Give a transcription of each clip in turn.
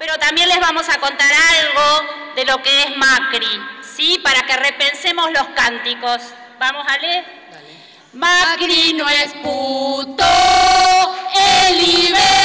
pero también les vamos a contar algo de lo que es Macri, ¿sí? Para que repensemos los cánticos. Vamos, a leer. Macri no es puto, es liberal.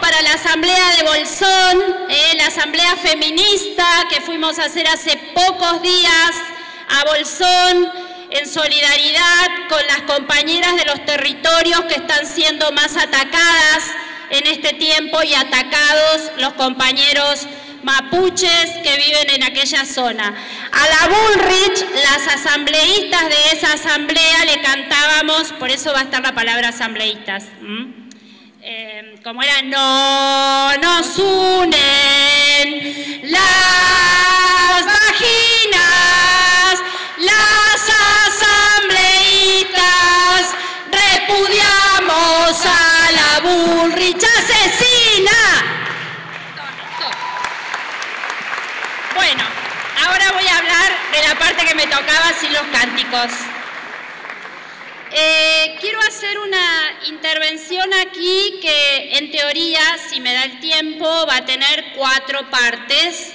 Para la asamblea de Bolsón, eh, la asamblea feminista que fuimos a hacer hace pocos días a Bolsón en solidaridad con las compañeras de los territorios que están siendo más atacadas en este tiempo y atacados los compañeros mapuches que viven en aquella zona. A la Bullrich, las asambleístas de esa asamblea le cantábamos, por eso va a estar la palabra asambleístas. Eh, como era, no nos unen las vaginas, las asambleítas, repudiamos a la Bullrich asesina. Bueno, ahora voy a hablar de la parte que me tocaba sin los cánticos. Eh, quiero hacer una intervención aquí que en teoría, si me da el tiempo, va a tener cuatro partes.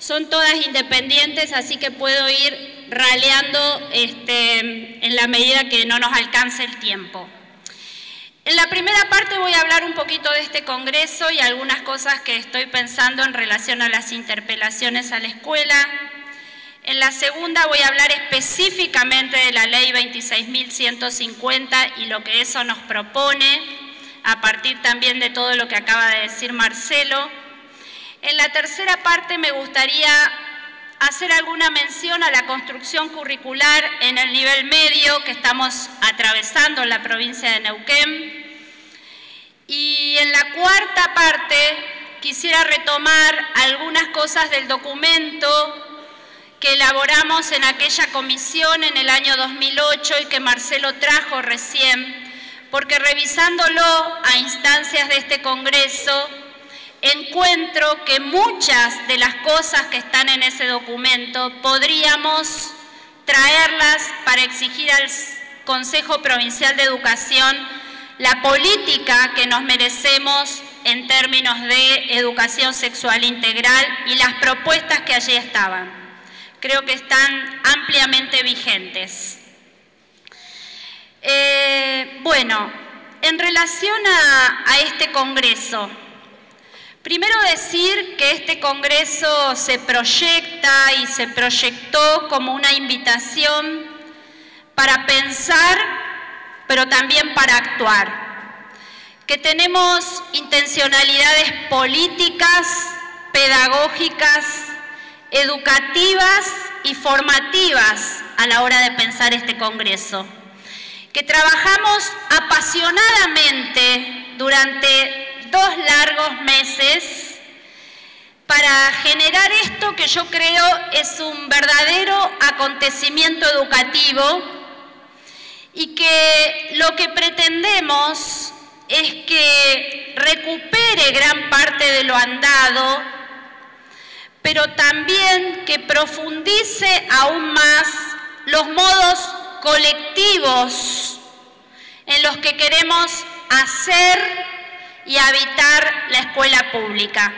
Son todas independientes, así que puedo ir raleando este, en la medida que no nos alcance el tiempo. En la primera parte voy a hablar un poquito de este Congreso y algunas cosas que estoy pensando en relación a las interpelaciones a la escuela. En la segunda voy a hablar específicamente de la ley 26.150 y lo que eso nos propone, a partir también de todo lo que acaba de decir Marcelo. En la tercera parte me gustaría hacer alguna mención a la construcción curricular en el nivel medio que estamos atravesando en la provincia de Neuquén. Y en la cuarta parte quisiera retomar algunas cosas del documento que elaboramos en aquella comisión en el año 2008 y que Marcelo trajo recién, porque revisándolo a instancias de este Congreso, encuentro que muchas de las cosas que están en ese documento podríamos traerlas para exigir al Consejo Provincial de Educación la política que nos merecemos en términos de educación sexual integral y las propuestas que allí estaban. Creo que están ampliamente vigentes. Eh, bueno, en relación a, a este Congreso, Primero decir que este Congreso se proyecta y se proyectó como una invitación para pensar, pero también para actuar. Que tenemos intencionalidades políticas, pedagógicas, educativas y formativas a la hora de pensar este Congreso. Que trabajamos apasionadamente durante dos largos meses para generar esto que yo creo es un verdadero acontecimiento educativo y que lo que pretendemos es que recupere gran parte de lo andado, pero también que profundice aún más los modos colectivos en los que queremos hacer y habitar la escuela pública,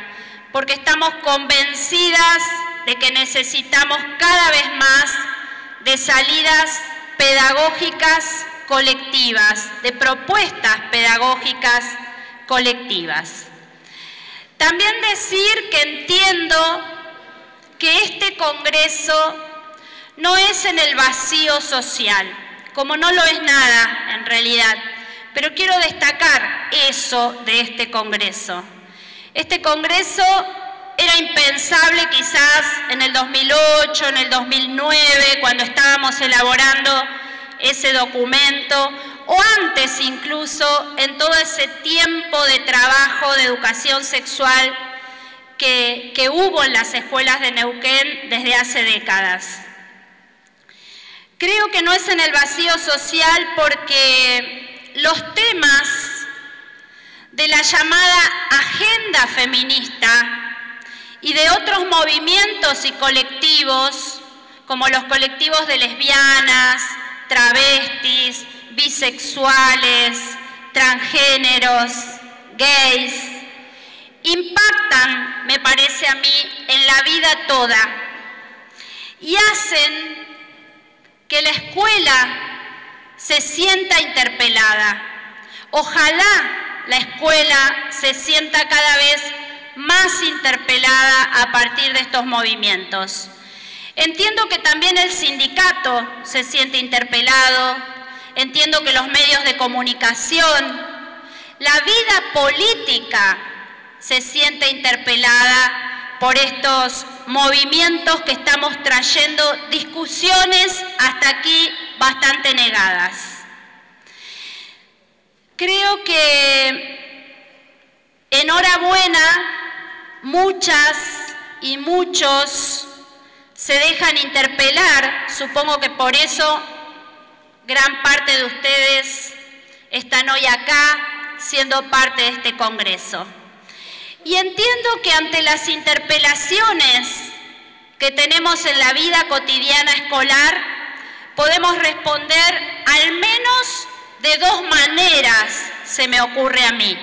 porque estamos convencidas de que necesitamos cada vez más de salidas pedagógicas colectivas, de propuestas pedagógicas colectivas. También decir que entiendo que este Congreso no es en el vacío social, como no lo es nada en realidad, pero quiero destacar eso de este Congreso. Este Congreso era impensable quizás en el 2008, en el 2009, cuando estábamos elaborando ese documento o antes incluso en todo ese tiempo de trabajo de educación sexual que, hubo en las escuelas de Neuquén desde hace décadas. Creo que no es en el vacío social porque los temas de la llamada agenda feminista y de otros movimientos y colectivos, como los colectivos de lesbianas, travestis, bisexuales, transgéneros, gays, impactan, me parece a mí, en la vida toda y hacen que la escuela se sienta interpelada. Ojalá la escuela se sienta cada vez más interpelada a partir de estos movimientos. Entiendo que también el sindicato se siente interpelado, entiendo que los medios de comunicación, la vida política se siente interpelada por estos movimientos que estamos trayendo discusiones hasta aquí bastante negadas. Creo que enhorabuena, muchas y muchos se dejan interpelar, supongo que por eso gran parte de ustedes están hoy acá siendo parte de este Congreso. Y entiendo que ante las interpelaciones que tenemos en la vida cotidiana escolar, podemos responder al menos de dos maneras se me ocurre a mí.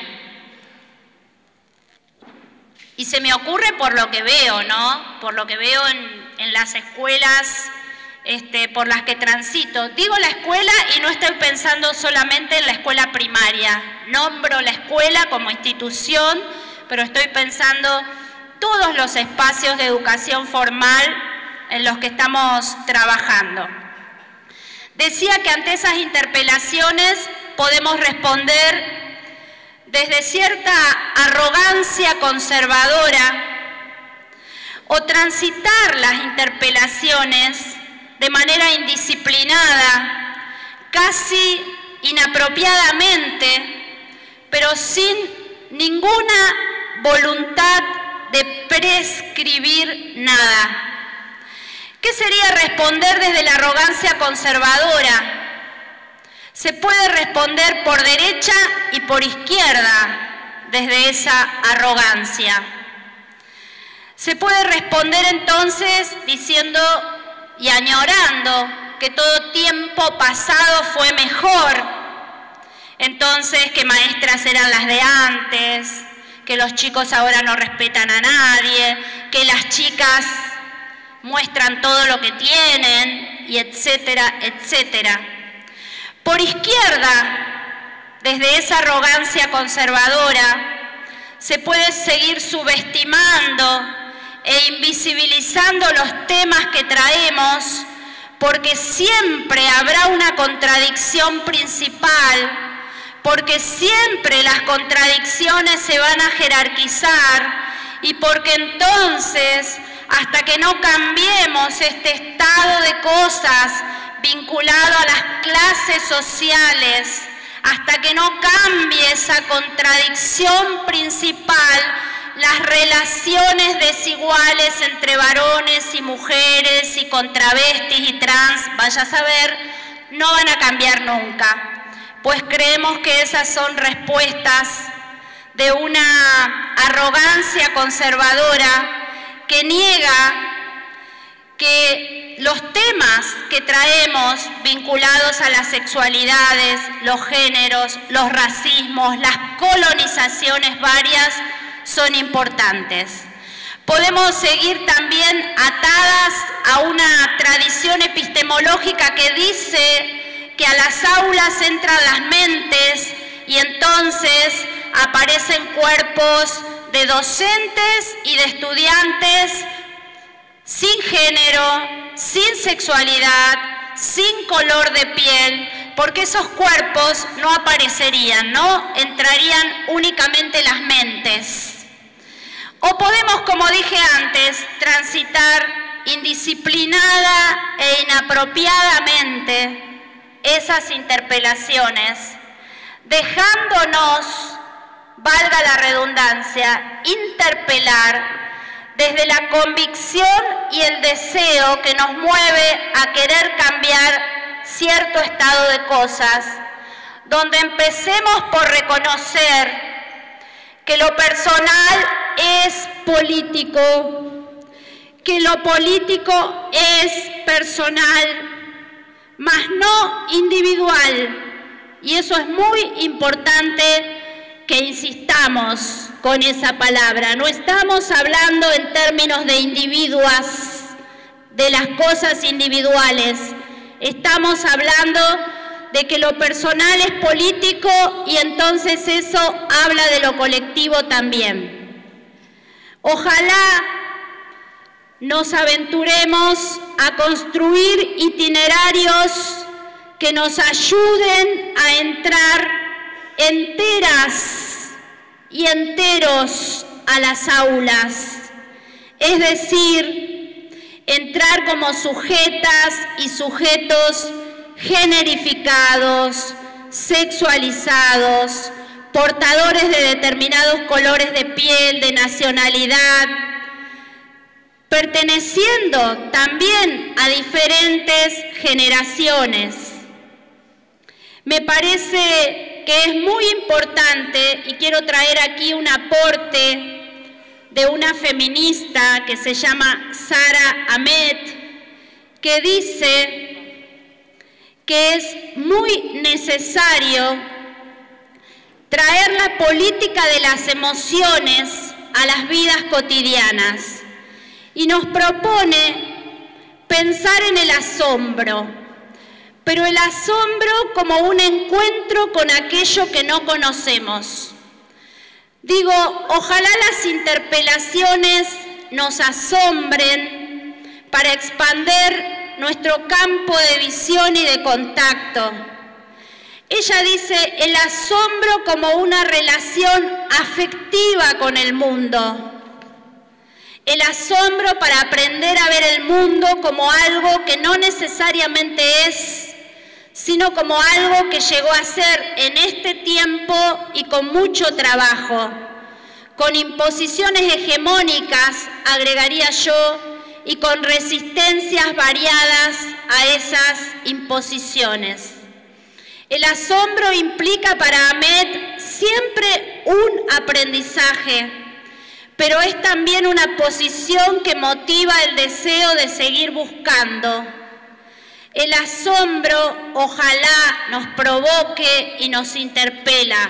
Y se me ocurre por lo que veo, ¿no? Por lo que veo en, las escuelas este, por las que transito. Digo la escuela y no estoy pensando solamente en la escuela primaria. Nombro la escuela como institución, pero estoy pensando todos los espacios de educación formal en los que estamos trabajando. Decía que ante esas interpelaciones podemos responder desde cierta arrogancia conservadora o transitar las interpelaciones de manera indisciplinada, casi inapropiadamente, pero sin ninguna voluntad de prescribir nada. ¿Qué sería responder desde la arrogancia conservadora? Se puede responder por derecha y por izquierda desde esa arrogancia. Se puede responder entonces diciendo y añorando que todo tiempo pasado fue mejor. Entonces, que maestras eran las de antes, que los chicos ahora no respetan a nadie, que las chicas muestran todo lo que tienen y etcétera, etcétera. Por izquierda, desde esa arrogancia conservadora, se puede seguir subestimando e invisibilizando los temas que traemos porque siempre habrá una contradicción principal, porque siempre las contradicciones se van a jerarquizar y porque entonces hasta que no cambiemos este estado de cosas vinculado a las clases sociales, hasta que no cambie esa contradicción principal, las relaciones desiguales entre varones y mujeres y con travestis y trans, vaya a saber, no van a cambiar nunca. Pues creemos que esas son respuestas de una arrogancia conservadora que niega que los temas que traemos vinculados a las sexualidades, los géneros, los racismos, las colonizaciones varias son importantes. Podemos seguir también atadas a una tradición epistemológica que dice que a las aulas entran las mentes y entonces aparecen cuerpos de docentes y de estudiantes sin género, sin sexualidad, sin color de piel, porque esos cuerpos no aparecerían, ¿no? Entrarían únicamente las mentes. O podemos, como dije antes, transitar indisciplinada e inapropiadamente esas interpelaciones, dejándonos, valga la redundancia, interpelar desde la convicción y el deseo que nos mueve a querer cambiar cierto estado de cosas, donde empecemos por reconocer que lo personal es político, que lo político es personal, mas no individual. Y eso es muy importante que insistamos con esa palabra. No estamos hablando en términos de individuas, de las cosas individuales. Estamos hablando de que lo personal es político y entonces eso habla de lo colectivo también. Ojalá nos aventuremos a construir itinerarios que nos ayuden a entrar enteras y enteros a las aulas, es decir, entrar como sujetas y sujetos generificados, sexualizados, portadores de determinados colores de piel, de nacionalidad, perteneciendo también a diferentes generaciones. Me parece que es muy importante y quiero traer aquí un aporte de una feminista que se llama Sara Ahmed, que dice que es muy necesario traer la política de las emociones a las vidas cotidianas y nos propone pensar en el asombro, pero el asombro como un encuentro con aquello que no conocemos. Digo, ojalá las interpelaciones nos asombren para expander nuestro campo de visión y de contacto. Ella dice el asombro como una relación afectiva con el mundo. El asombro para aprender a ver el mundo como algo que no necesariamente es, sino como algo que llegó a ser en este tiempo y con mucho trabajo, con imposiciones hegemónicas, agregaría yo, y con resistencias variadas a esas imposiciones. El asombro implica para Ahmed siempre un aprendizaje, pero es también una posición que motiva el deseo de seguir buscando. El asombro ojalá nos provoque y nos interpela,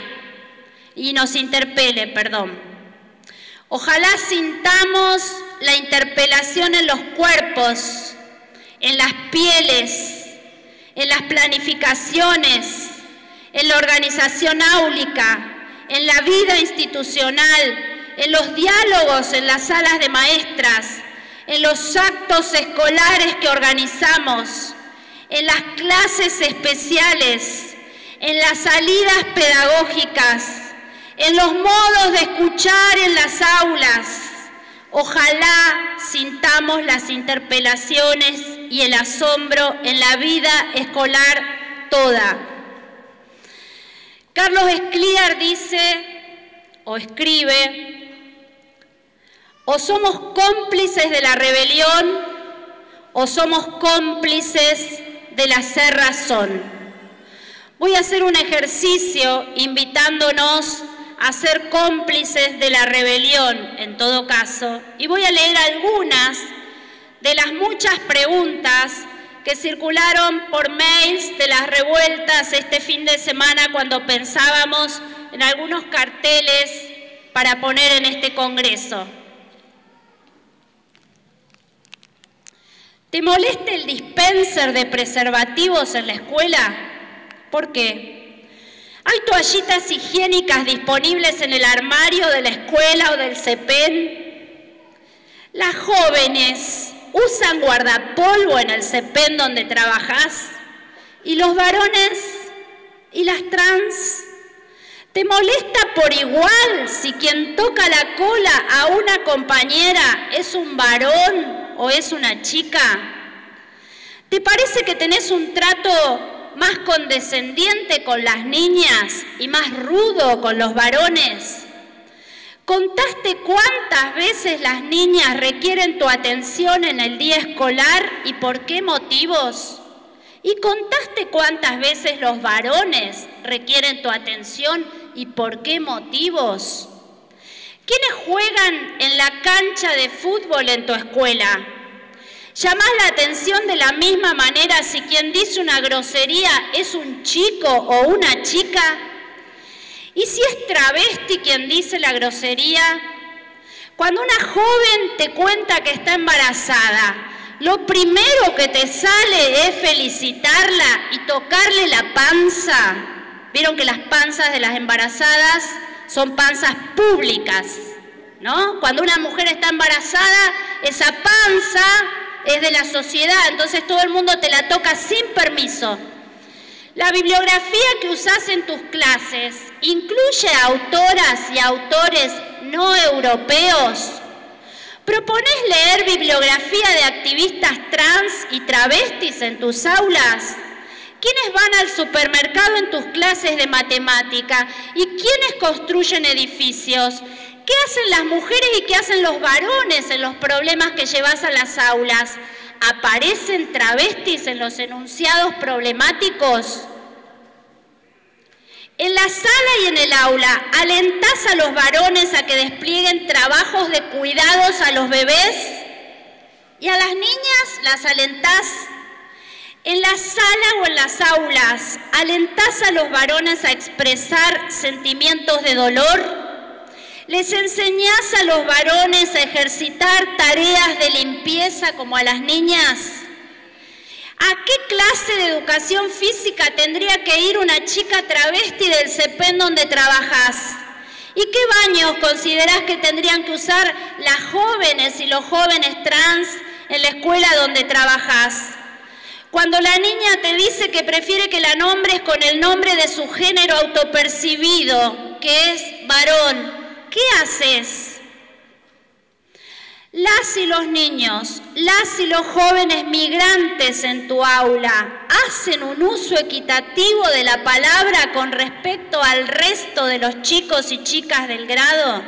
y nos interpele, perdón. Ojalá sintamos la interpelación en los cuerpos, en las pieles, en las planificaciones, en la organización áulica, en la vida institucional, en los diálogos en las salas de maestras, en los actos escolares que organizamos, en las clases especiales, en las salidas pedagógicas, en los modos de escuchar en las aulas, Ojalá sintamos las interpelaciones y el asombro en la vida escolar toda. Carlos Escliar dice o escribe, o somos cómplices de la rebelión o somos cómplices de la ser razón. Voy a hacer un ejercicio invitándonos a ser cómplices de la rebelión, en todo caso, y voy a leer algunas de las muchas preguntas que circularon por mails de las revueltas este fin de semana cuando pensábamos en algunos carteles para poner en este Congreso. ¿Te molesta el dispenser de preservativos en la escuela? ¿Por qué? ¿Hay toallitas higiénicas disponibles en el armario de la escuela o del CEPEN? Las jóvenes usan guardapolvo en el CEPEN donde trabajas. ¿Y los varones? ¿Y las trans? ¿Te molesta por igual si quien toca la cola a una compañera es un varón o es una chica? ¿Te parece que tenés un trato más condescendiente con las niñas y más rudo con los varones? ¿Contaste cuántas veces las niñas requieren tu atención en el día escolar y por qué motivos? ¿Y contaste cuántas veces los varones requieren tu atención y por qué motivos? ¿Quiénes juegan en la cancha de fútbol en tu escuela? ¿Llamás la atención de la misma manera si quien dice una grosería es un chico o una chica? ¿Y si es travesti quien dice la grosería? Cuando una joven te cuenta que está embarazada, lo primero que te sale es felicitarla y tocarle la panza. Vieron que las panzas de las embarazadas son panzas públicas, ¿no? Cuando una mujer está embarazada, esa panza es de la sociedad, entonces todo el mundo te la toca sin permiso. La bibliografía que usás en tus clases incluye autoras y autores no europeos ¿Propones leer bibliografía de activistas trans y travestis en tus aulas? ¿Quiénes van al supermercado en tus clases de matemática? ¿Y quiénes construyen edificios? ¿Qué hacen las mujeres y qué hacen los varones en los problemas que llevas a las aulas? ¿Aparecen travestis en los enunciados problemáticos? En la sala y en el aula, ¿alentás a los varones a que desplieguen trabajos de cuidados a los bebés? ¿Y a las niñas las alentás? En la sala o en las aulas, ¿alentás a los varones a expresar sentimientos de dolor? ¿Les enseñás a los varones a ejercitar tareas de limpieza como a las niñas? ¿A qué clase de educación física tendría que ir una chica travesti del CEPEN donde trabajas? ¿Y qué baños considerás que tendrían que usar las jóvenes y los jóvenes trans en la escuela donde trabajas? Cuando la niña te dice que prefiere que la nombres con el nombre de su género autopercibido, que es varón, ¿qué haces? Las y los niños, las y los jóvenes migrantes en tu aula hacen un uso equitativo de la palabra con respecto al resto de los chicos y chicas del grado.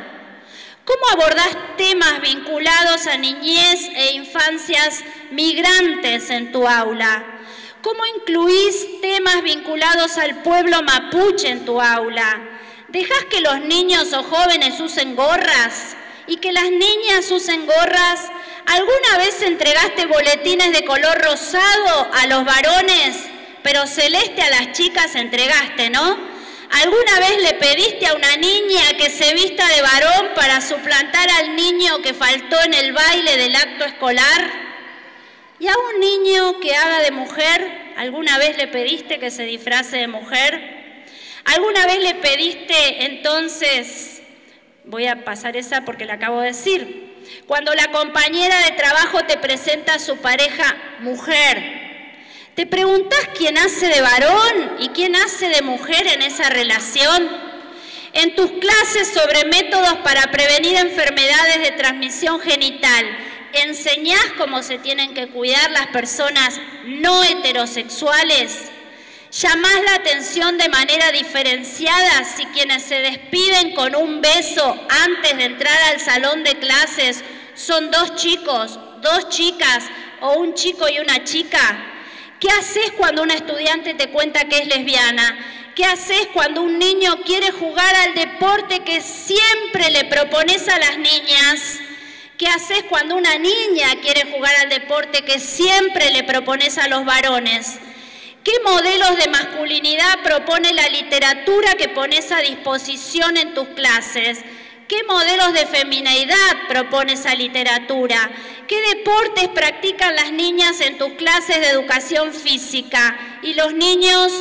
¿Cómo abordás temas vinculados a niñez e infancias migrantes en tu aula? ¿Cómo incluís temas vinculados al pueblo mapuche en tu aula? ¿Dejas que los niños o jóvenes usen gorras? y que las niñas usen gorras. ¿Alguna vez entregaste boletines de color rosado a los varones, pero celeste a las chicas entregaste, no? ¿Alguna vez le pediste a una niña que se vista de varón para suplantar al niño que faltó en el baile del acto escolar? ¿Y a un niño que haga de mujer, alguna vez le pediste que se disfrace de mujer? ¿Alguna vez le pediste entonces Voy a pasar esa porque la acabo de decir. Cuando la compañera de trabajo te presenta a su pareja mujer, ¿te preguntas quién hace de varón y quién hace de mujer en esa relación? En tus clases sobre métodos para prevenir enfermedades de transmisión genital, ¿enseñás cómo se tienen que cuidar las personas no heterosexuales? Llamás la atención de manera diferenciada si quienes se despiden con un beso antes de entrar al salón de clases son dos chicos, dos chicas o un chico y una chica. ¿Qué haces cuando una estudiante te cuenta que es lesbiana? ¿Qué haces cuando un niño quiere jugar al deporte que siempre le propones a las niñas? ¿Qué haces cuando una niña quiere jugar al deporte que siempre le propones a los varones? ¿Qué modelos de masculinidad propone la literatura que pones a disposición en tus clases? ¿Qué modelos de femineidad propone esa literatura? ¿Qué deportes practican las niñas en tus clases de educación física? ¿Y los niños?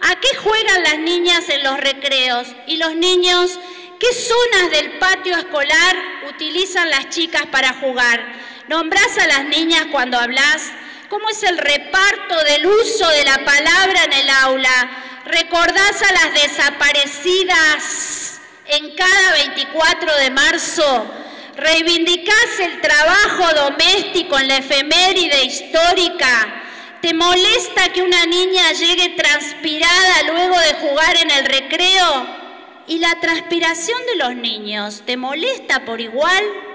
¿A qué juegan las niñas en los recreos? ¿Y los niños? ¿Qué zonas del patio escolar utilizan las chicas para jugar? ¿Nombrás a las niñas cuando hablas? ¿Cómo es el reparto del uso de la palabra en el aula? ¿Recordás a las desaparecidas en cada 24 de marzo? ¿Reivindicás el trabajo doméstico en la efeméride histórica? ¿Te molesta que una niña llegue transpirada luego de jugar en el recreo? ¿Y la transpiración de los niños te molesta por igual?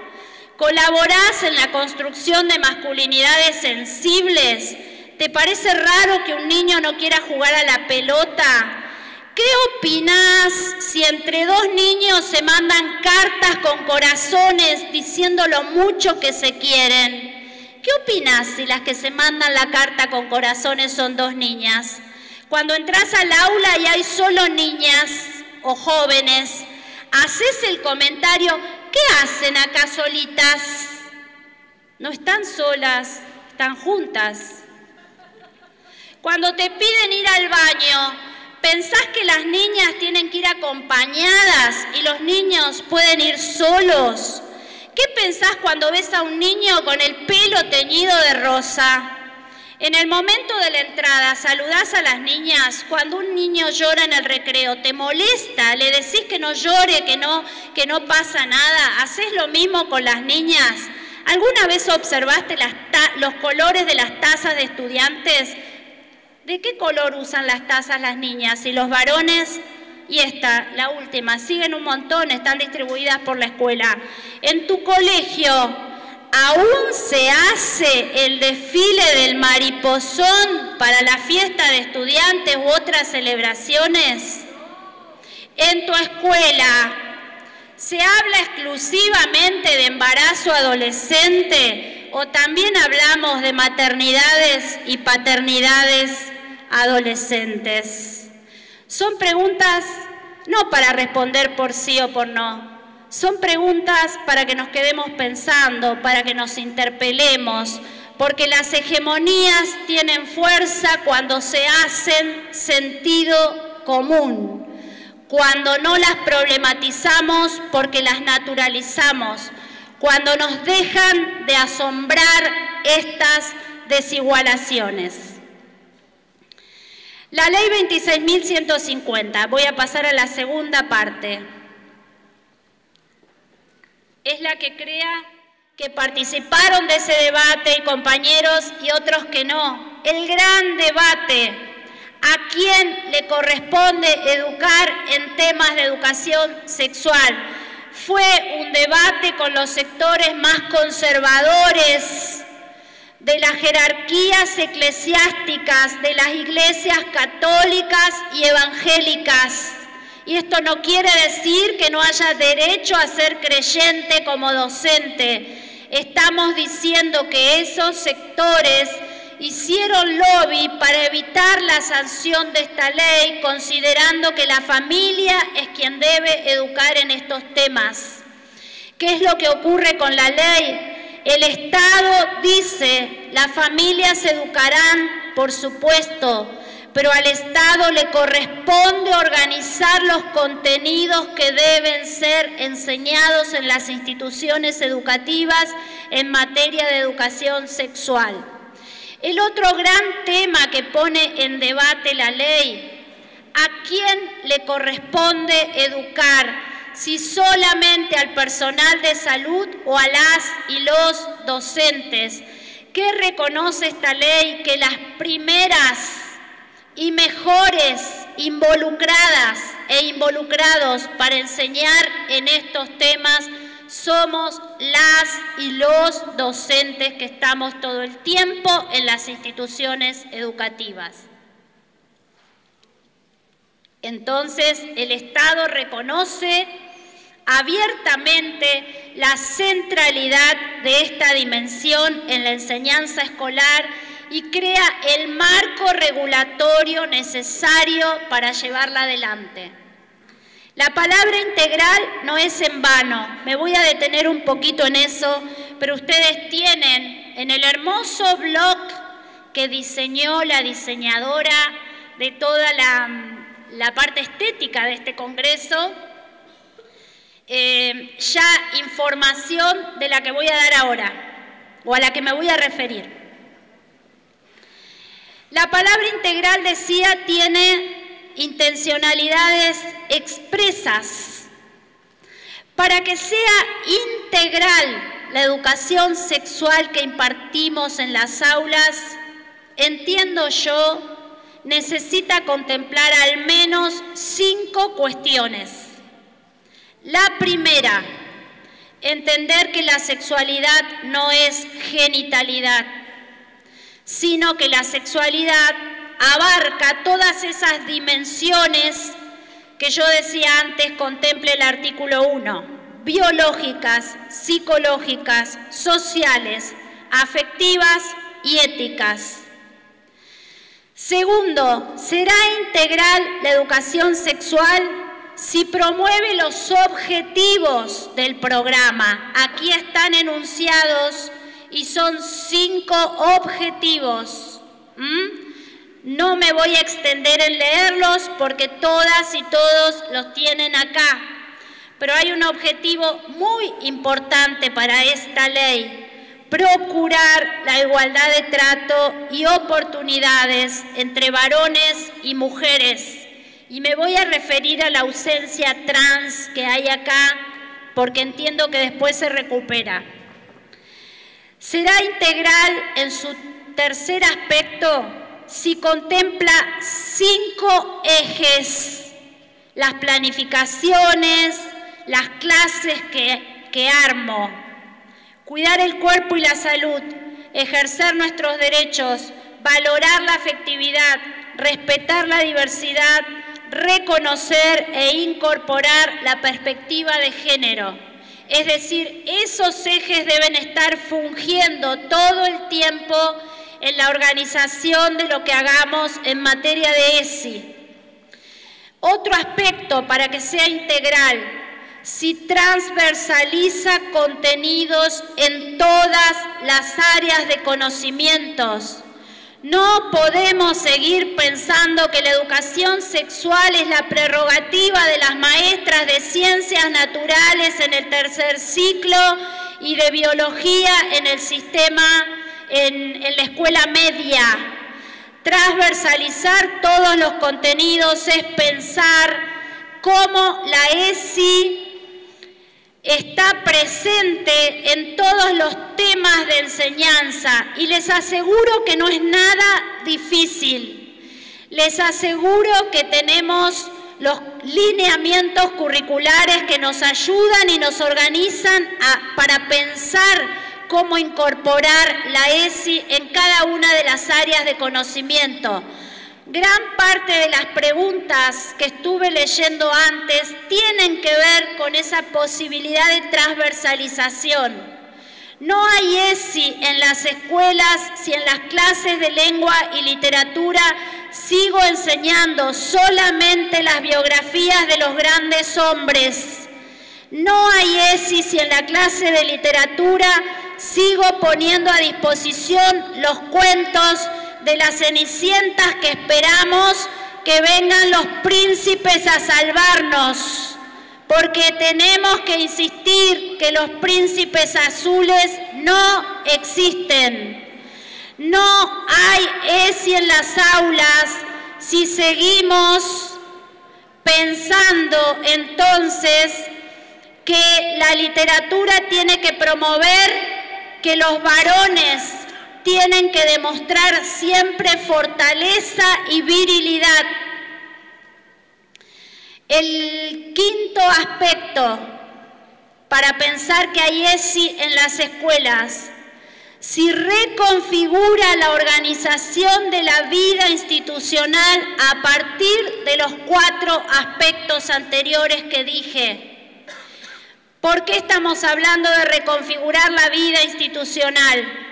¿Colaborás en la construcción de masculinidades sensibles? ¿Te parece raro que un niño no quiera jugar a la pelota? ¿Qué opinás si entre dos niños se mandan cartas con corazones diciendo lo mucho que se quieren? ¿Qué opinás si las que se mandan la carta con corazones son dos niñas? Cuando entras al aula y hay solo niñas o jóvenes, haces el comentario, ¿qué hacen acá solitas? No están solas, están juntas. Cuando te piden ir al baño, ¿Pensás que las niñas tienen que ir acompañadas y los niños pueden ir solos? ¿Qué pensás cuando ves a un niño con el pelo teñido de rosa? En el momento de la entrada, saludás a las niñas. Cuando un niño llora en el recreo, ¿te molesta? ¿Le decís que no llore, que no, que no pasa nada? ¿Haces lo mismo con las niñas? ¿Alguna vez observaste los colores de las tazas de estudiantes? ¿De qué color usan las tazas las niñas? Y los varones, y esta, la última, siguen un montón, están distribuidas por la escuela. En tu colegio, ¿aún se hace el desfile del mariposón para la fiesta de estudiantes u otras celebraciones? En tu escuela, ¿se habla exclusivamente de embarazo adolescente o también hablamos de maternidades y paternidades adolescentes. Son preguntas no para responder por sí o por no, son preguntas para que nos quedemos pensando, para que nos interpelemos, porque las hegemonías tienen fuerza cuando se hacen sentido común, cuando no las problematizamos porque las naturalizamos, cuando nos dejan de asombrar estas desigualaciones. La ley 26.150, voy a pasar a la segunda parte, es la que crea que participaron de ese debate y compañeros y otros que no. El gran debate, ¿a quién le corresponde educar en temas de educación sexual? Fue un debate con los sectores más conservadores de las jerarquías eclesiásticas de las iglesias católicas y evangélicas. Y esto no quiere decir que no haya derecho a ser creyente como docente. Estamos diciendo que esos sectores hicieron lobby para evitar la sanción de esta ley, considerando que la familia es quien debe educar en estos temas. ¿Qué es lo que ocurre con la ley? El Estado dice, las familias educarán, por supuesto, pero al Estado le corresponde organizar los contenidos que deben ser enseñados en las instituciones educativas en materia de educación sexual. El otro gran tema que pone en debate la ley, ¿a quién le corresponde educar? si solamente al personal de salud o a las y los docentes. ¿Qué reconoce esta ley? Que las primeras y mejores involucradas e involucrados para enseñar en estos temas somos las y los docentes que estamos todo el tiempo en las instituciones educativas. Entonces, el Estado reconoce abiertamente la centralidad de esta dimensión en la enseñanza escolar y crea el marco regulatorio necesario para llevarla adelante. La palabra integral no es en vano, me voy a detener un poquito en eso, pero ustedes tienen en el hermoso blog que diseñó la diseñadora de toda la, parte estética de este Congreso, eh, ya información de la que voy a dar ahora o a la que me voy a referir. La palabra integral, decía, tiene intencionalidades expresas. Para que sea integral la educación sexual que impartimos en las aulas, entiendo yo, necesita contemplar al menos cinco cuestiones. La primera, entender que la sexualidad no es genitalidad, sino que la sexualidad abarca todas esas dimensiones que yo decía antes contemple el artículo 1, biológicas, psicológicas, sociales, afectivas y éticas. Segundo, será integral la educación sexual si promueve los objetivos del programa. Aquí están enunciados y son cinco objetivos. No me voy a extender en leerlos porque todas y todos los tienen acá. Pero hay un objetivo muy importante para esta ley procurar la igualdad de trato y oportunidades entre varones y mujeres. Y me voy a referir a la ausencia trans que hay acá, porque entiendo que después se recupera. Será integral en su tercer aspecto si contempla cinco ejes, las planificaciones, las clases que, que armo, cuidar el cuerpo y la salud, ejercer nuestros derechos, valorar la afectividad, respetar la diversidad, reconocer e incorporar la perspectiva de género. Es decir, esos ejes deben estar fungiendo todo el tiempo en la organización de lo que hagamos en materia de ESI. Otro aspecto para que sea integral si transversaliza contenidos en todas las áreas de conocimientos. No podemos seguir pensando que la educación sexual es la prerrogativa de las maestras de ciencias naturales en el tercer ciclo y de biología en el sistema, en, la escuela media. Transversalizar todos los contenidos es pensar cómo la ESI está presente en todos los temas de enseñanza y les aseguro que no es nada difícil. Les aseguro que tenemos los lineamientos curriculares que nos ayudan y nos organizan para pensar cómo incorporar la ESI en cada una de las áreas de conocimiento. Gran parte de las preguntas que estuve leyendo antes tienen que ver con esa posibilidad de transversalización. No hay ESI en las escuelas si en las clases de lengua y literatura sigo enseñando solamente las biografías de los grandes hombres. No hay ESI si en la clase de literatura sigo poniendo a disposición los cuentos de las cenicientas que esperamos que vengan los príncipes a salvarnos, porque tenemos que insistir que los príncipes azules no existen. No hay ESI en las aulas si seguimos pensando entonces que la literatura tiene que promover que los varones tienen que demostrar siempre fortaleza y virilidad. El quinto aspecto para pensar que hay ESI en las escuelas, si reconfigura la organización de la vida institucional a partir de los cuatro aspectos anteriores que dije. ¿Por qué estamos hablando de reconfigurar la vida institucional?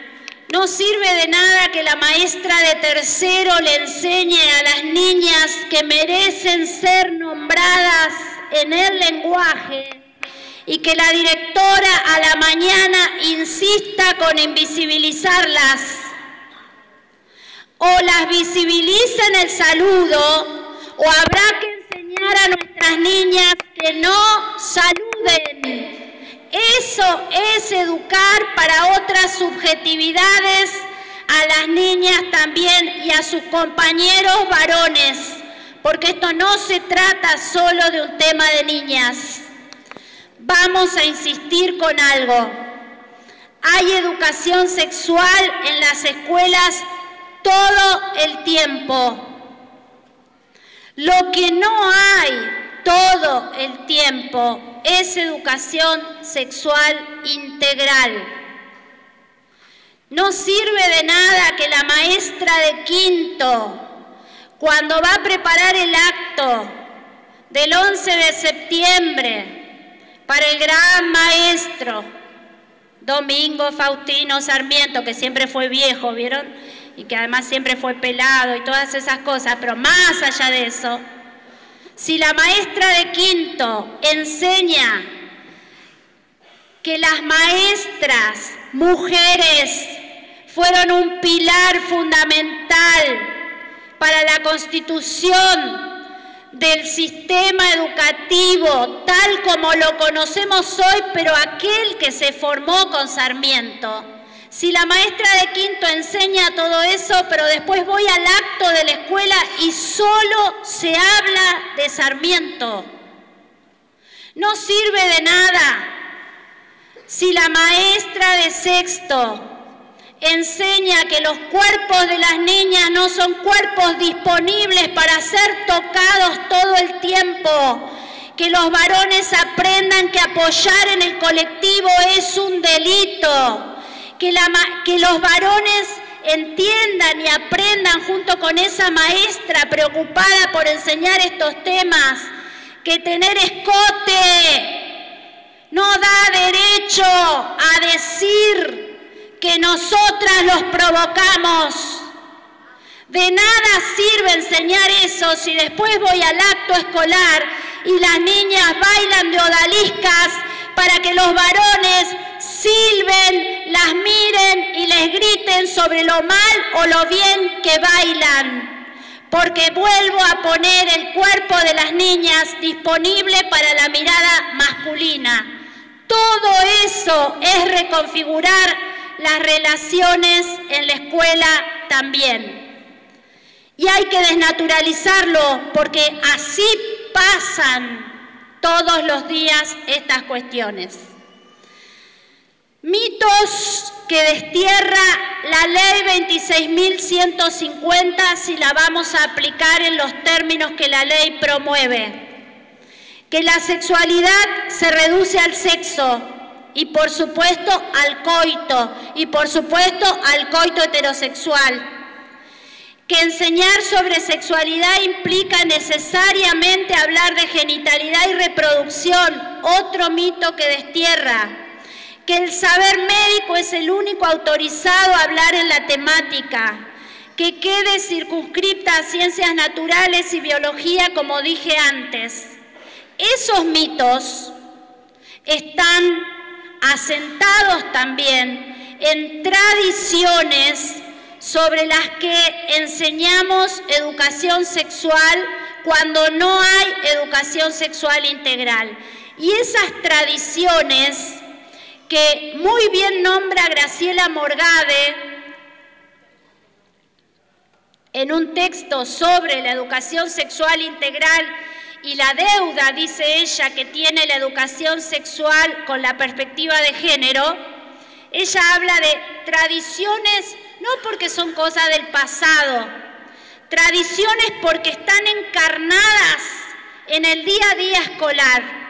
No sirve de nada que la maestra de tercero le enseñe a las niñas que merecen ser nombradas en el lenguaje y que la directora a la mañana insista con invisibilizarlas o las visibiliza en el saludo o habrá que enseñar a nuestras niñas que no saluden eso es educar para otras subjetividades a las niñas también y a sus compañeros varones, porque esto no se trata solo de un tema de niñas. Vamos a insistir con algo. Hay educación sexual en las escuelas todo el tiempo. Lo que no hay todo el tiempo es educación sexual integral. No sirve de nada que la maestra de quinto, cuando va a preparar el acto del 11 de septiembre para el gran maestro Domingo Faustino Sarmiento, que siempre fue viejo, ¿vieron? Y que además siempre fue pelado y todas esas cosas, pero más allá de eso, si la maestra de quinto enseña que las maestras, mujeres, fueron un pilar fundamental para la constitución del sistema educativo tal como lo conocemos hoy, pero aquel que se formó con Sarmiento. Si la maestra de quinto enseña todo eso, pero después voy al acto de la escuela y solo se habla de Sarmiento, no sirve de nada. Si la maestra de sexto enseña que los cuerpos de las niñas no son cuerpos disponibles para ser tocados todo el tiempo, que los varones aprendan que apoyar en el colectivo es un delito, que, los varones entiendan y aprendan junto con esa maestra preocupada por enseñar estos temas, que tener escote no da derecho a decir que nosotras los provocamos. De nada sirve enseñar eso si después voy al acto escolar y las niñas bailan de odaliscas para que los varones silben, las miren y les griten sobre lo mal o lo bien que bailan. Porque vuelvo a poner el cuerpo de las niñas disponible para la mirada masculina. Todo eso es reconfigurar las relaciones en la escuela también. Y hay que desnaturalizarlo porque así pasan todos los días estas cuestiones. Mitos que destierra la ley 26.150 si la vamos a aplicar en los términos que la ley promueve. Que la sexualidad se reduce al sexo, y por supuesto al coito y por supuesto al coito heterosexual. Que enseñar sobre sexualidad implica necesariamente hablar de genitalidad y reproducción, otro mito que destierra. Que el saber médico es el único autorizado a hablar en la temática. Que quede circunscripta a ciencias naturales y biología, como dije antes. Esos mitos están asentados también en tradiciones sobre las que enseñamos educación sexual cuando no hay educación sexual integral. Y esas tradiciones que muy bien nombra Graciela Morgade en un texto sobre la educación sexual integral y la deuda, dice ella, que tiene la educación sexual con la perspectiva de género, ella habla de tradiciones no porque son cosas del pasado, tradiciones porque están encarnadas en el día a día escolar.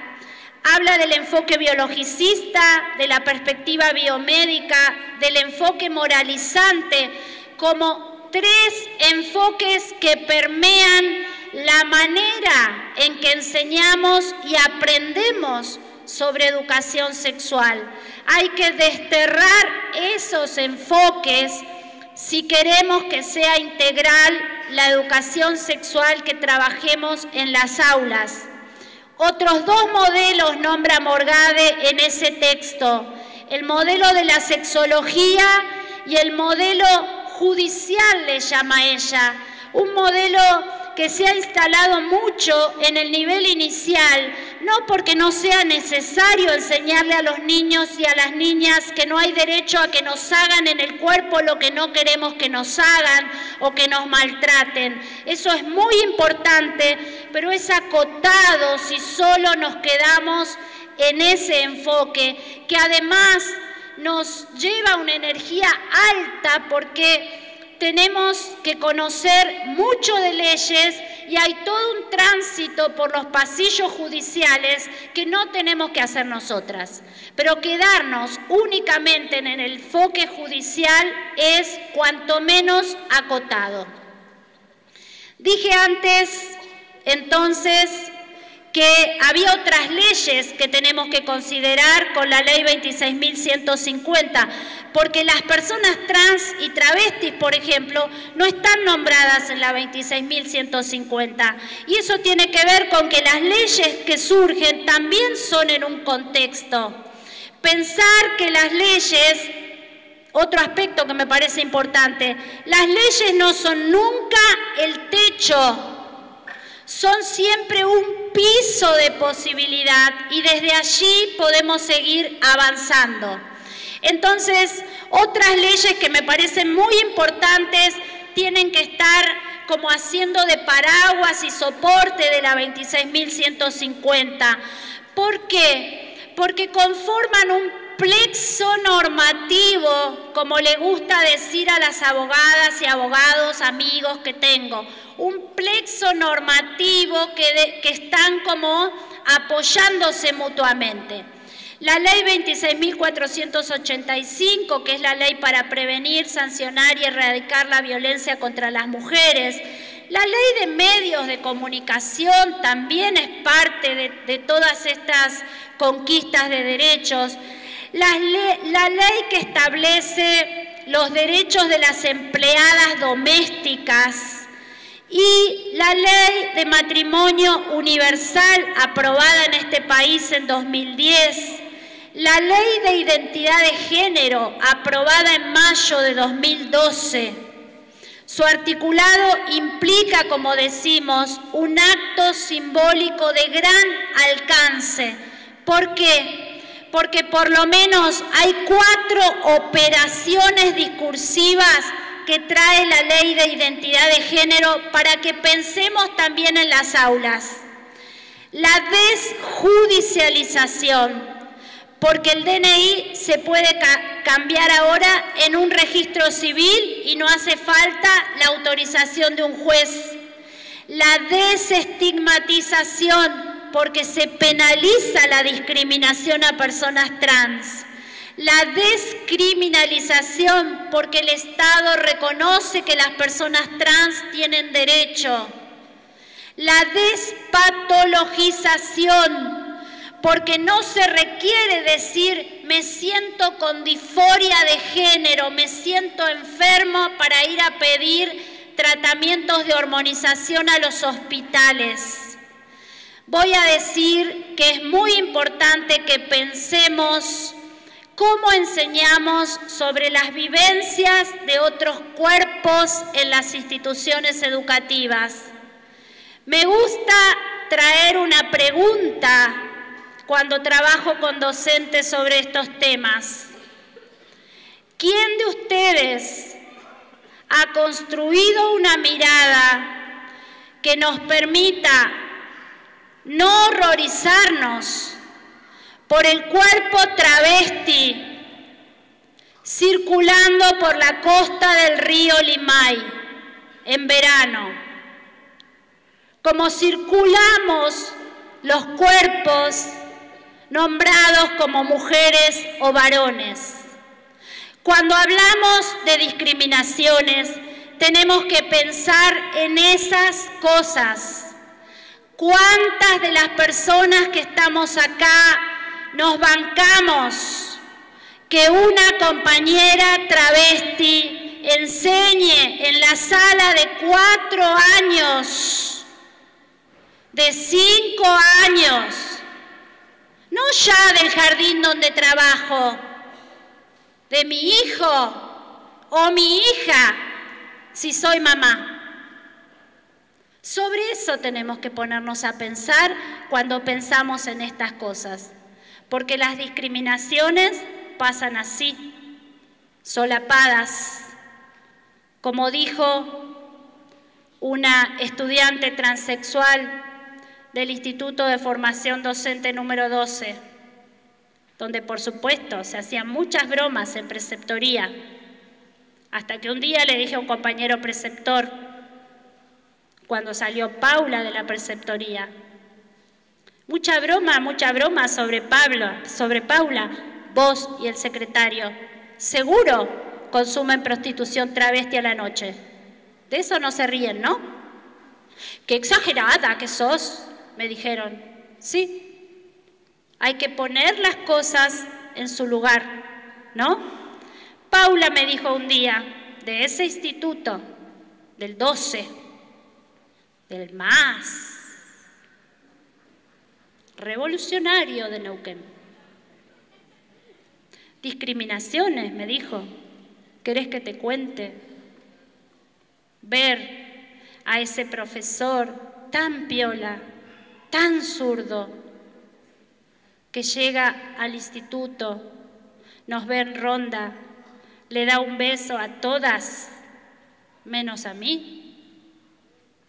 Habla del enfoque biologicista, de la perspectiva biomédica, del enfoque moralizante, como tres enfoques que permean la manera en que enseñamos y aprendemos sobre educación sexual. Hay que desterrar esos enfoques si queremos que sea integral la educación sexual que trabajemos en las aulas. Otros dos modelos nombra Morgade en ese texto, el modelo de la sexología y el modelo judicial, le llama ella, un modelo que se ha instalado mucho en el nivel inicial, no porque no sea necesario enseñarle a los niños y a las niñas que no hay derecho a que nos hagan en el cuerpo lo que no queremos que nos hagan o que nos maltraten. Eso es muy importante, pero es acotado si solo nos quedamos en ese enfoque, que además nos lleva una energía alta porque tenemos que conocer mucho de leyes y hay todo un tránsito por los pasillos judiciales que no tenemos que hacer nosotras. Pero quedarnos únicamente en el enfoque judicial es cuanto menos acotado. Dije antes, entonces, que había otras leyes que tenemos que considerar con la ley 26.150, porque las personas trans y travestis, por ejemplo, no están nombradas en la 26.150. Y eso tiene que ver con que las leyes que surgen también son en un contexto. Pensar que las leyes, otro aspecto que me parece importante, las leyes no son nunca el techo son siempre un piso de posibilidad y desde allí podemos seguir avanzando. Entonces, otras leyes que me parecen muy importantes tienen que estar como haciendo de paraguas y soporte de la 26.150. ¿Por qué? Porque conforman un plexo normativo, como le gusta decir a las abogadas y abogados amigos que tengo, un plexo normativo que, están como apoyándose mutuamente. La ley 26.485, que es la ley para prevenir, sancionar y erradicar la violencia contra las mujeres. La ley de medios de comunicación también es parte de, todas estas conquistas de derechos. La ley que establece los derechos de las empleadas domésticas y la ley de matrimonio universal aprobada en este país en 2010, la ley de identidad de género aprobada en mayo de 2012. Su articulado implica, como decimos, un acto simbólico de gran alcance. ¿Por qué? Porque por lo menos hay cuatro operaciones discursivas que trae la ley de identidad de género para que pensemos también en las aulas. La desjudicialización, porque el DNI se puede cambiar ahora en un registro civil y no hace falta la autorización de un juez. La desestigmatización, porque se penaliza la discriminación a personas trans la descriminalización, porque el Estado reconoce que las personas trans tienen derecho, la despatologización, porque no se requiere decir me siento con disforia de género, me siento enfermo para ir a pedir tratamientos de hormonización a los hospitales. Voy a decir que es muy importante que pensemos ¿Cómo enseñamos sobre las vivencias de otros cuerpos en las instituciones educativas? Me gusta traer una pregunta cuando trabajo con docentes sobre estos temas. ¿Quién de ustedes ha construido una mirada que nos permita no horrorizarnos por el cuerpo travesti circulando por la costa del río Limay en verano, como circulamos los cuerpos nombrados como mujeres o varones. Cuando hablamos de discriminaciones, tenemos que pensar en esas cosas. ¿Cuántas de las personas que estamos acá nos bancamos que una compañera travesti enseñe en la sala de cuatro años, de cinco años, no ya del jardín donde trabajo, de mi hijo o mi hija, si soy mamá. Sobre eso tenemos que ponernos a pensar cuando pensamos en estas cosas porque las discriminaciones pasan así, solapadas, como dijo una estudiante transexual del Instituto de Formación Docente número 12, donde por supuesto se hacían muchas bromas en preceptoría Hasta que un día le dije a un compañero preceptor, cuando salió Paula de la preceptoría, mucha broma, mucha broma sobre Pablo, sobre Paula, vos y el secretario. Seguro consumen prostitución travesti a la noche. De eso no se ríen, ¿no? Qué exagerada que sos, me dijeron. Sí, hay que poner las cosas en su lugar, ¿no? Paula me dijo un día, de ese instituto, del 12, del más revolucionario de Neuquén. Discriminaciones, me dijo. ¿Querés que te cuente? Ver a ese profesor tan piola, tan zurdo, que llega al instituto, nos ve en ronda, le da un beso a todas, menos a mí.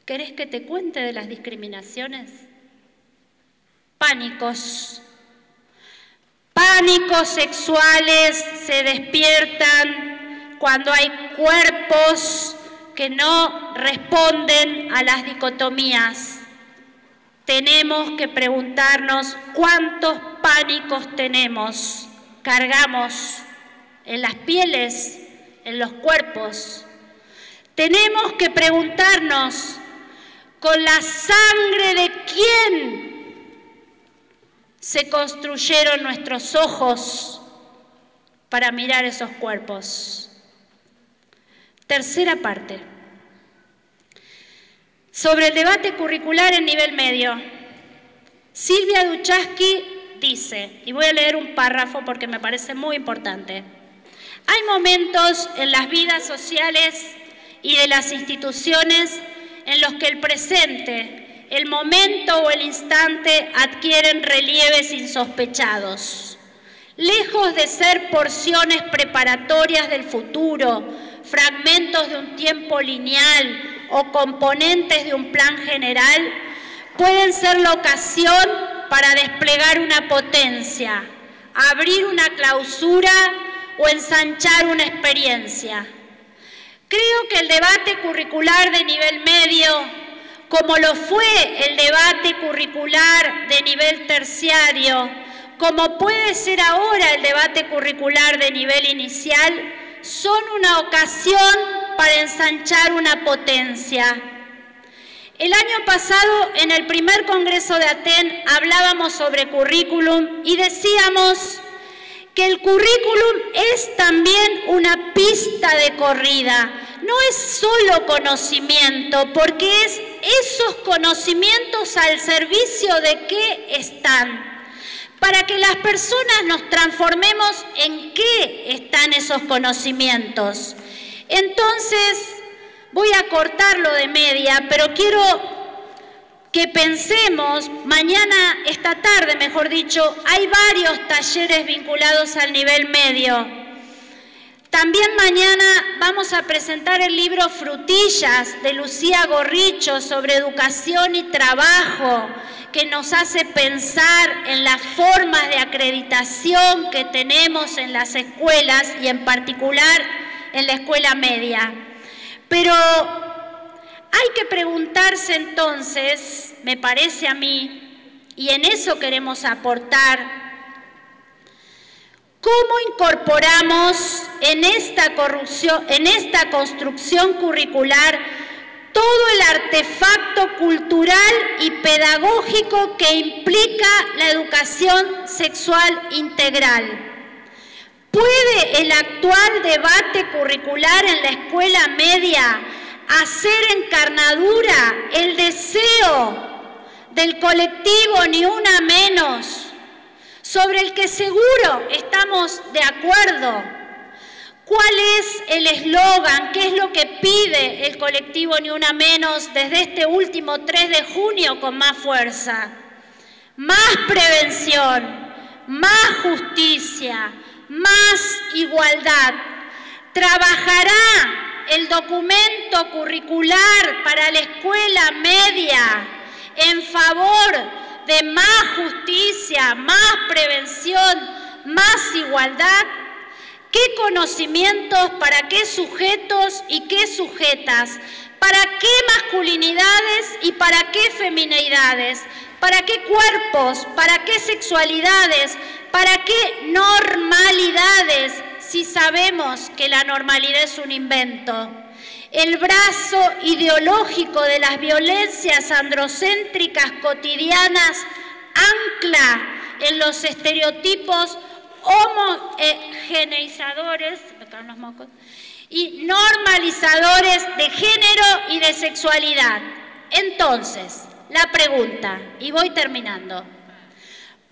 ¿Querés que te cuente de las discriminaciones? Pánicos. Pánicos sexuales se despiertan cuando hay cuerpos que no responden a las dicotomías. Tenemos que preguntarnos cuántos pánicos tenemos, cargamos en las pieles, en los cuerpos. Tenemos que preguntarnos con la sangre de quién se construyeron nuestros ojos para mirar esos cuerpos. Tercera parte. Sobre el debate curricular en nivel medio. Silvia Duchaski dice, y voy a leer un párrafo porque me parece muy importante, hay momentos en las vidas sociales y de las instituciones en los que el presente, el momento o el instante adquieren relieves insospechados. Lejos de ser porciones preparatorias del futuro, fragmentos de un tiempo lineal o componentes de un plan general, pueden ser la ocasión para desplegar una potencia, abrir una clausura o ensanchar una experiencia. Creo que el debate curricular de nivel medio, como lo fue el debate curricular de nivel terciario, como puede ser ahora el debate curricular de nivel inicial, son una ocasión para ensanchar una potencia. El año pasado, en el primer Congreso de Aten, hablábamos sobre currículum y decíamos que el currículum es también una pista de corrida. No es solo conocimiento, porque es esos conocimientos al servicio de qué están. Para que las personas nos transformemos en qué están esos conocimientos. Entonces, voy a cortarlo de media, pero quiero que pensemos, mañana, esta tarde mejor dicho, hay varios talleres vinculados al nivel medio. También mañana vamos a presentar el libro Frutillas de Lucía Gorricho sobre educación y trabajo, que nos hace pensar en las formas de acreditación que tenemos en las escuelas y en particular en la escuela media. Pero hay que preguntarse entonces, me parece a mí, y en eso queremos aportar, ¿cómo incorporamos en esta, construcción curricular todo el artefacto cultural y pedagógico que implica la educación sexual integral? ¿Puede el actual debate curricular en la escuela media hacer encarnadura el deseo del colectivo ni una menos, sobre el que seguro estamos de acuerdo. ¿Cuál es el eslogan? ¿Qué es lo que pide el colectivo Ni Una Menos desde este último 3 de junio con más fuerza? Más prevención, más justicia, más igualdad. Trabajará el documento curricular para la escuela media en favor de más justicia, más prevención, más igualdad? ¿Qué conocimientos, para qué sujetos y qué sujetas, para qué masculinidades y para qué feminidades, para qué cuerpos, para qué sexualidades, para qué normalidades, si sabemos que la normalidad es un invento. El brazo ideológico de las violencias androcéntricas cotidianas ancla en los estereotipos homogeneizadores y normalizadores de género y de sexualidad. Entonces, la pregunta, y voy terminando,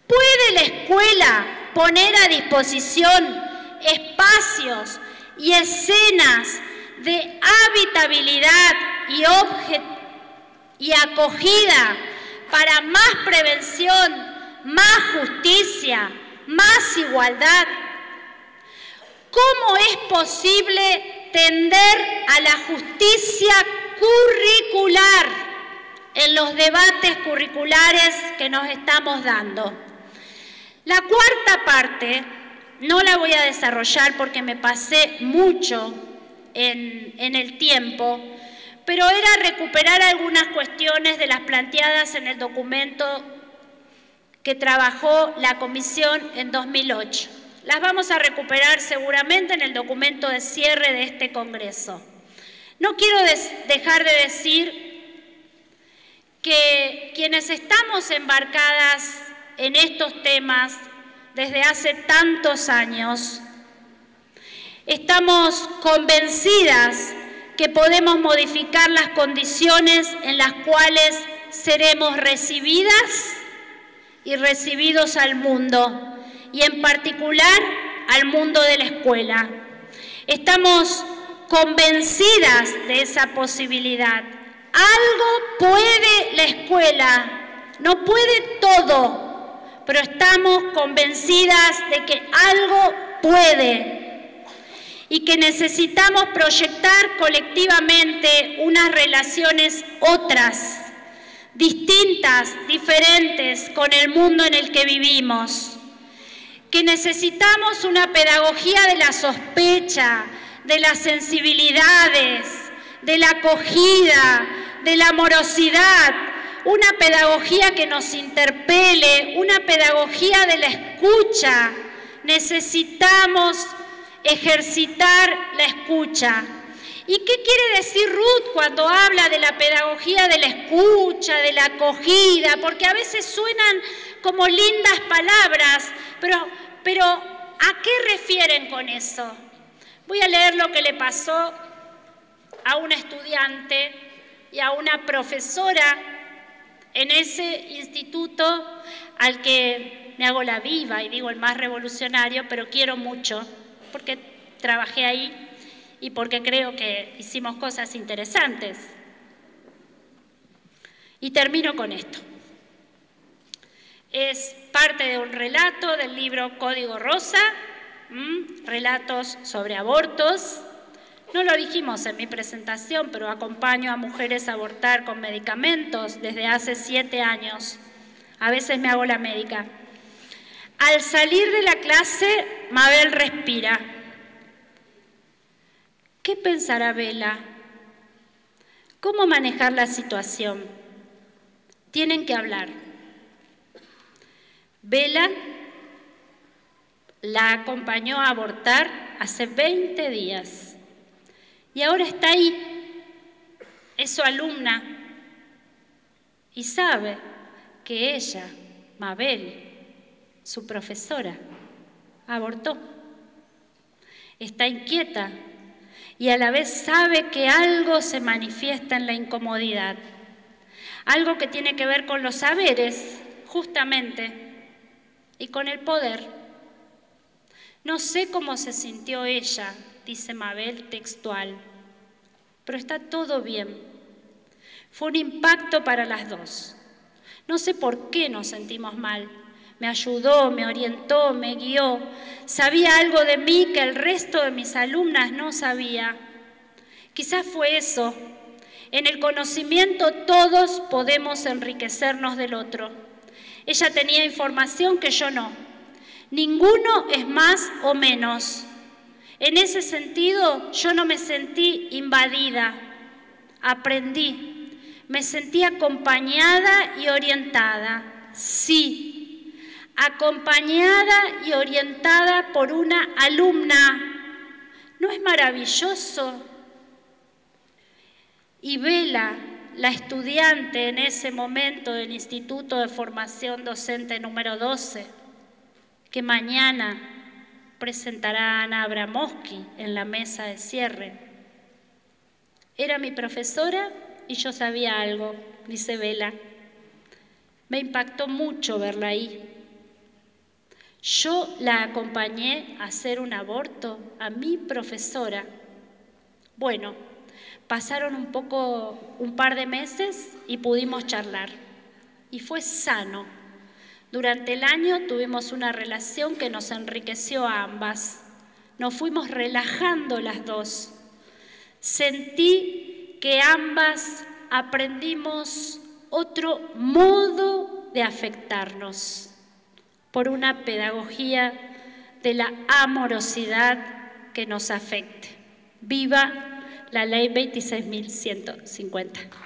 ¿puede la escuela poner a disposición espacios y escenas de habitabilidad y, y acogida para más prevención, más justicia, más igualdad? ¿Cómo es posible tender a la justicia curricular en los debates curriculares que nos estamos dando? La cuarta parte no la voy a desarrollar porque me pasé mucho en, en el tiempo, pero era recuperar algunas cuestiones de las planteadas en el documento que trabajó la comisión en 2008. Las vamos a recuperar seguramente en el documento de cierre de este Congreso. No quiero dejar de decir que quienes estamos embarcadas en estos temas desde hace tantos años, estamos convencidas que podemos modificar las condiciones en las cuales seremos recibidas y recibidos al mundo, y en particular al mundo de la escuela. Estamos convencidas de esa posibilidad. Algo puede la escuela, no puede todo, pero estamos convencidas de que algo puede y que necesitamos proyectar colectivamente unas relaciones otras distintas, diferentes con el mundo en el que vivimos, que necesitamos una pedagogía de la sospecha, de las sensibilidades, de la acogida, de la amorosidad, una pedagogía que nos interpele, una pedagogía de la escucha. Necesitamos ejercitar la escucha. ¿Y qué quiere decir Ruth cuando habla de la pedagogía de la escucha, de la acogida? Porque a veces suenan como lindas palabras, pero, ¿a qué refieren con eso? Voy a leer lo que le pasó a una estudiante y a una profesora en ese instituto al que me hago la viva y digo el más revolucionario, pero quiero mucho, porque trabajé ahí y porque creo que hicimos cosas interesantes. Y termino con esto. Es parte de un relato del libro Código Rosa, relatos sobre abortos. No lo dijimos en mi presentación, pero acompaño a mujeres a abortar con medicamentos desde hace siete años. A veces me hago la médica. Al salir de la clase, Mabel respira ¿Qué pensará Vela? ¿Cómo manejar la situación? Tienen que hablar. Vela la acompañó a abortar hace 20 días y ahora está ahí, es su alumna y sabe que ella, Mabel, su profesora, abortó. Está inquieta y a la vez sabe que algo se manifiesta en la incomodidad, algo que tiene que ver con los saberes, justamente, y con el poder. No sé cómo se sintió ella, dice Mabel textual, pero está todo bien. Fue un impacto para las dos. No sé por qué nos sentimos mal, me ayudó, me orientó, me guió. Sabía algo de mí que el resto de mis alumnas no sabía. Quizás fue eso. En el conocimiento todos podemos enriquecernos del otro. Ella tenía información que yo no. Ninguno es más o menos. En ese sentido, yo no me sentí invadida, aprendí, me sentí acompañada y orientada, sí, acompañada y orientada por una alumna. ¿No es maravilloso? Y Vela, la estudiante en ese momento del Instituto de Formación Docente número 12, que mañana presentará a Ana Abramoski en la mesa de cierre. Era mi profesora y yo sabía algo, dice Vela. Me impactó mucho verla ahí. Yo la acompañé a hacer un aborto a mi profesora. Bueno, pasaron un poco, un par de meses y pudimos charlar. Y fue sano. Durante el año tuvimos una relación que nos enriqueció a ambas. Nos fuimos relajando las dos. Sentí que ambas aprendimos otro modo de afectarnos por una pedagogía de la amorosidad que nos afecte. Viva la ley 26.150.